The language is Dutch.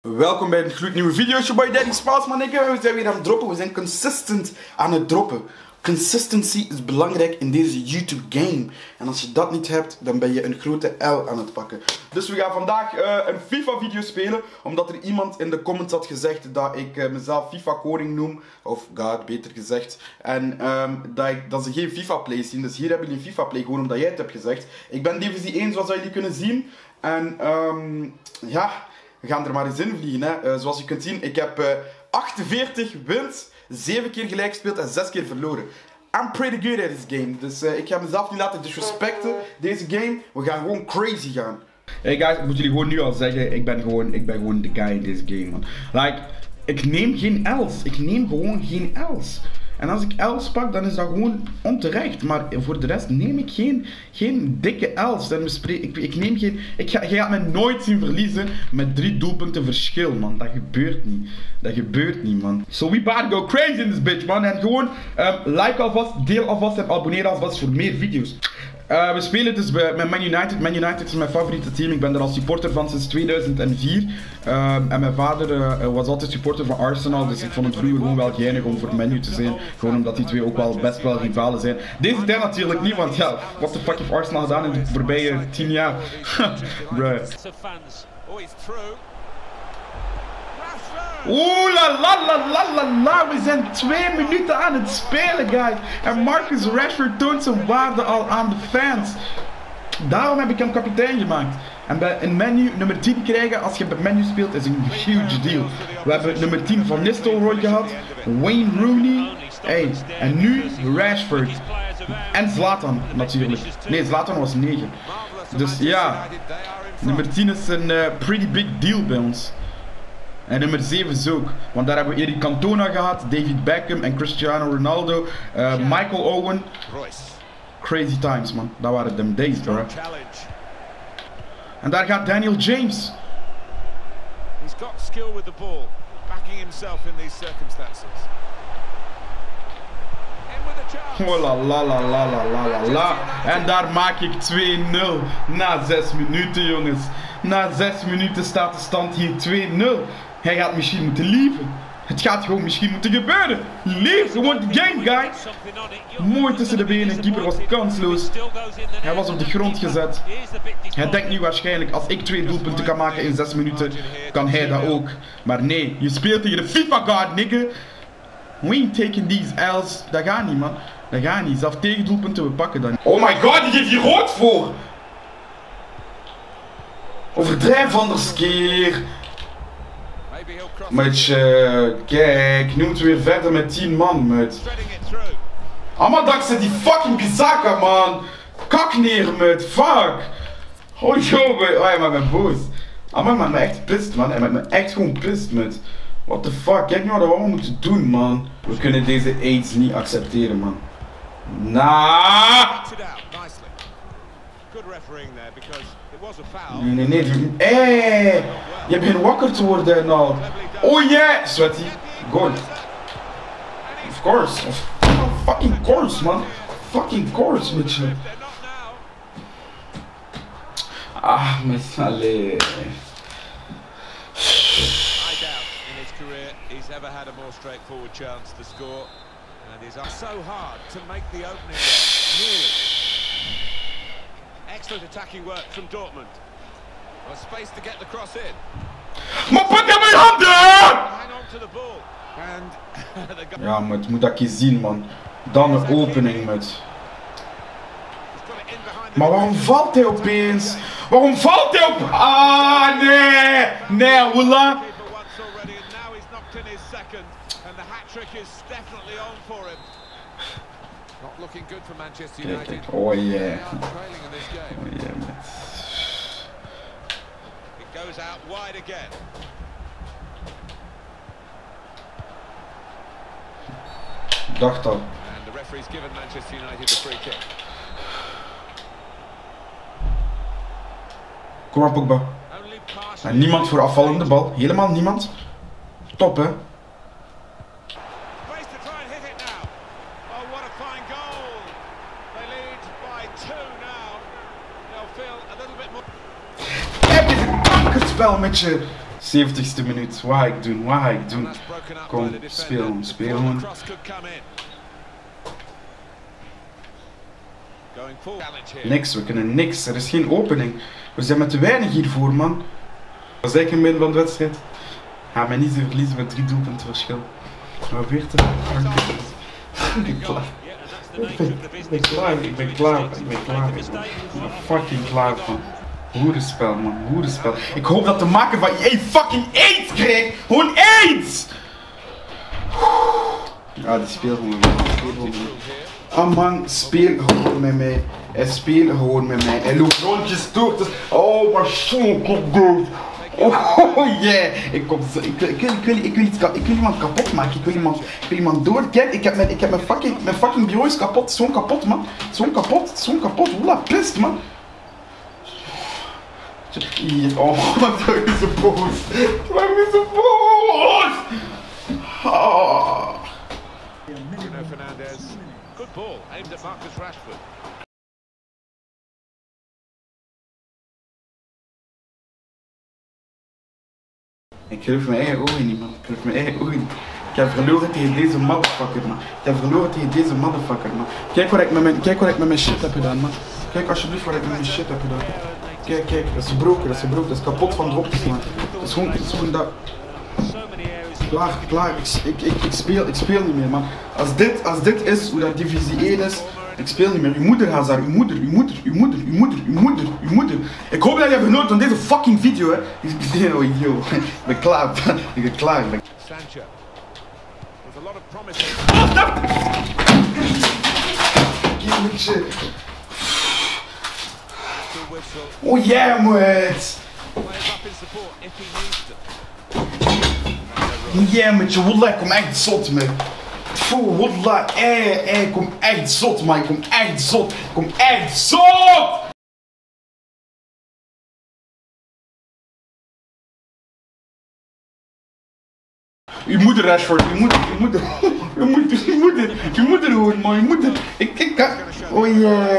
Welkom bij een gloednieuwe video. It's Daddy Spaas, man. Ik, we zijn weer aan het droppen. We zijn consistent aan het droppen. Consistency is belangrijk in deze YouTube game. En als je dat niet hebt, dan ben je een grote L aan het pakken. Dus we gaan vandaag uh, een FIFA video spelen. Omdat er iemand in de comments had gezegd dat ik uh, mezelf FIFA koning noem. Of God, beter gezegd. En um, dat, ik, dat ze geen FIFA play zien. Dus hier hebben jullie FIFA play gewoon omdat jij het hebt gezegd. Ik ben divisie 1 zoals jullie kunnen zien. En um, ja... We gaan er maar eens in vliegen. Hè. Uh, zoals je kunt zien, ik heb uh, 48 wins, 7 keer gelijk gespeeld en 6 keer verloren. I'm pretty good at this game. Dus uh, ik ga mezelf niet laten disrespecten, deze game. We gaan gewoon crazy gaan. Hey guys, ik moet jullie gewoon nu al zeggen, ik ben gewoon, ik ben gewoon de guy in deze game, man. Like, ik neem geen L's. Ik neem gewoon geen L's. En als ik L's pak, dan is dat gewoon onterecht. Maar voor de rest neem ik geen, geen dikke L's. Ik, ik neem geen, ik ga, je gaat me nooit zien verliezen met drie doelpunten verschil, man. Dat gebeurt niet. Dat gebeurt niet, man. So we to go crazy in this bitch, man. En gewoon um, like alvast, deel alvast en abonneer alvast voor meer video's. Uh, we spelen dus met Man United. Man United is mijn favoriete team. Ik ben er als supporter van sinds 2004. Uh, en mijn vader uh, was altijd supporter van Arsenal. Dus ik vond het vroeger gewoon wel geinig om voor Menu te zijn. Gewoon omdat die twee ook wel best wel rivalen zijn. Deze tijd natuurlijk niet, want ja, wat de fuck heeft Arsenal gedaan in de voorbije 10 jaar? Bruh. Oeh la la la la la la, we zijn twee minuten aan het spelen guys. En Marcus Rashford toont zijn waarde al aan de fans. Daarom heb ik hem kapitein gemaakt. En bij een menu nummer 10 krijgen als je bij menu speelt is een huge deal. We hebben nummer 10 van Nistelrooy gehad, Wayne Rooney, hey, en nu Rashford. En Zlatan natuurlijk. Nee, Zlatan was 9. Dus ja, nummer 10 is een uh, pretty big deal bij ons. En nummer 7 is ook. Want daar hebben we Eric Cantona gehad, David Beckham en Cristiano Ronaldo. Uh, Michael Owen. Crazy times, man. Dat waren them days, bro. En daar gaat Daniel James. He's got skill with the ball. Backing himself in these circumstances. Oh la la la la la la la la. En daar maak ik 2-0 na 6 minuten, jongens. Na 6 minuten staat de stand hier 2-0. Hij gaat misschien moeten lieven. Het gaat gewoon misschien moeten gebeuren. Leave gewoon de game, guy. Mooi tussen de benen. Keeper was kansloos. Hij was op de grond gezet. Hij denkt nu waarschijnlijk, als ik twee doelpunten kan maken in 6 minuten, kan hij dat ook. Maar nee, je speelt tegen de FIFA guard, nigga. We ain't taking these L's. Dat gaat niet, man. Dat gaat niet. Zelf tegen doelpunten, we pakken dan. Oh my god, die geeft hier rood voor. Overdrijf anders keer. Met kijk, nu moeten we weer verder met 10 man, met. Allemaal dankzij die fucking Bizaka, man. Kak neer, met. Fuck. Oh, joh, oh, ja, maar ben boos. Allemaal met me echt pist, man. En met me echt gewoon pist, met. What the fuck? Kijk nu wat we allemaal moeten doen, man. We kunnen deze aids niet accepteren, man. Nah. Nee, nee, nee. Hey, je begint wakker te worden nou. Oh yeah! Sweaty. Goal. Of course. Of fucking course, man. Fucking course, je. Ah, met allee. He's ever had a more straightforward chance to score and he's so hard to make the opening nearly excellent attacking work from Dortmund well, space to get the cross in maar pak hem in handen! Ja, maar het moet dat je zien, man. Dan een opening met. Maar waarom valt hij opeens? Waarom valt hij op? Ah, nee! Nee, lang? Kijk, kijk. Oh yeah. Oh yeah, man. Goes out wide again. Dacht al. And the referee's given Manchester United the free kick. Kom maar Pogba. En niemand voor afvallende bal. Helemaal niemand. Top hè. Spel met je 70ste minuut. Ga ik doen? Ga ik doen? Kom, speel hem, speel hem. Niks, we kunnen niks. Er is geen opening. We zijn met te weinig hiervoor, man. Dat is eigenlijk een midden van de wedstrijd. Ga mij niet verliezen met drie doelpunten verschil. Maar weer te Ik ben klaar. Ik ben klaar, ik ben klaar, ik ben klaar. Ik ben fucking klaar van. Hoerenspel, man, hoerenspel. Ik hoop dat de maker van EA fucking AIDS krijgt. Gewoon AIDS! Ja, die speelt gewoon met. Ah man, speel gewoon met mij. Hij speelt gewoon met mij. Hij loopt rondjes door. Dus, oh, maar zo goed. Oh yeah! Ik, kom, zo- ik, ik, wil, ik, wil, ik, wil ik wil iemand kapot maken. Ik wil iemand, ik wil iemand door. Kijk, ik heb mijn, ik heb mijn fucking, mijn fucking bureau kapot. Zo'n kapot, man. Zo'n kapot, zo'n kapot. Oela, pist, man. Oh, wat ben je zo boos? Waarom ben je zo boos? Bruno Fernandez. Good ball, aimed at Marcus Rashford. Ik geloof mijn eigen ogen niet, man. Ik geloof mijn eigen ogen niet. Ik heb verloren tegen deze motherfucker, man. Ik heb verloren tegen deze motherfucker, man. Kijk wat ik met mijn, kijk wat ik met mijn shit heb gedaan, man. Kijk alsjeblieft wat ik met mijn shit heb gedaan. Kijk, kijk, dat is gebroken, dat is gebroken, dat is kapot van erop te slaan. Dat is gewoon, dat is gewoon dat. Klaar, klaar, ik, ik, ik, ik, speel, ik speel niet meer, man. Als dit, als dit is hoe dat divisie 1 is, ik speel niet meer. Uw moeder, Hazard, uw moeder, uw moeder, uw moeder, uw moeder, uw moeder, uw moeder. Ik hoop dat je hebt genoten van deze fucking video, hè. Yo, yo, ik ben klaar, ik ben klaar. Ik ben... Sancho. There's a lot of promise. Oh, stop! Still whistle. Oh yeah, maatje, wallah, ik kom echt zot, man. Pfoe, wallah, eh, eh, kom echt zot, man. Kom echt zot. Kom echt zot! Uw moeder, Rashford, uw moeder, uw moeder, uw moeder, uw moeder, uw moeder hoor, man, uw moeder. Ik, ik kan, oh yeah.